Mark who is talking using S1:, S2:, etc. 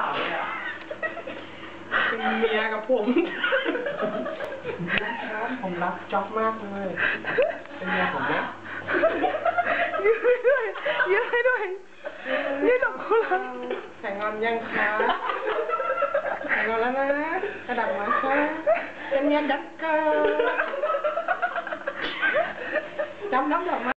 S1: าวเลยอะ
S2: เป็นเมียกับผมครับผมรักจ๊อบมากเลย เป็นเมียผมนะ
S1: ยืดให้ด้วยยืดให้ด้วยยืดดอกกุหลาบ
S2: แต่งงานยังคะแต่งงานแล้วนะกระดับมาค่ะเป็นเมียดักเกอร์จำน้ำดอกไม้